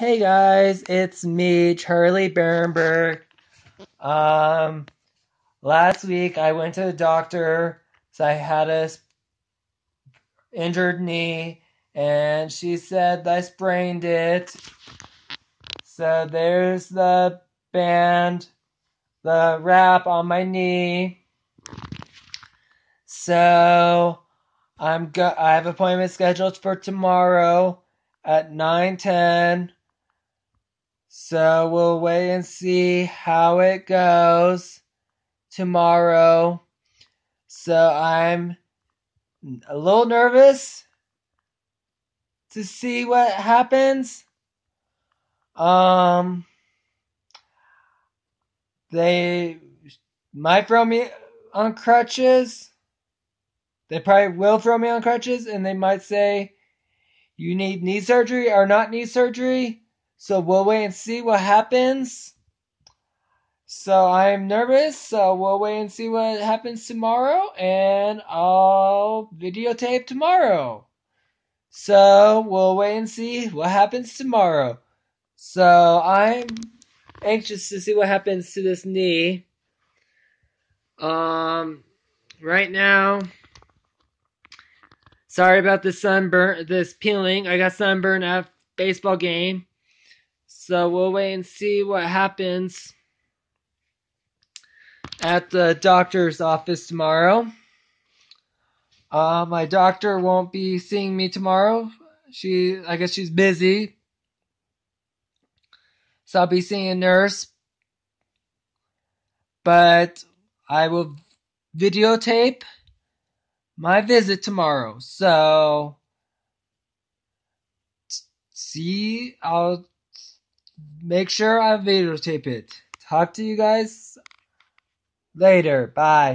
Hey guys, it's me, Charlie Barenberg. Um, last week I went to the doctor, so I had a injured knee, and she said I sprained it. So there's the band, the wrap on my knee. So I'm go- I have appointment scheduled for tomorrow at 9:10. So we'll wait and see how it goes tomorrow. So I'm a little nervous to see what happens. Um they might throw me on crutches. They probably will throw me on crutches and they might say you need knee surgery or not knee surgery. So we'll wait and see what happens. So I'm nervous, so we'll wait and see what happens tomorrow, and I'll videotape tomorrow. So we'll wait and see what happens tomorrow. So I'm anxious to see what happens to this knee. Um, right now, sorry about the sunburn, this peeling. I got sunburn at baseball game. So we'll wait and see what happens at the doctor's office tomorrow. Uh, my doctor won't be seeing me tomorrow. She, I guess she's busy. So I'll be seeing a nurse. But I will videotape my visit tomorrow. So, see, I'll make sure I videotape it. Talk to you guys later. Bye.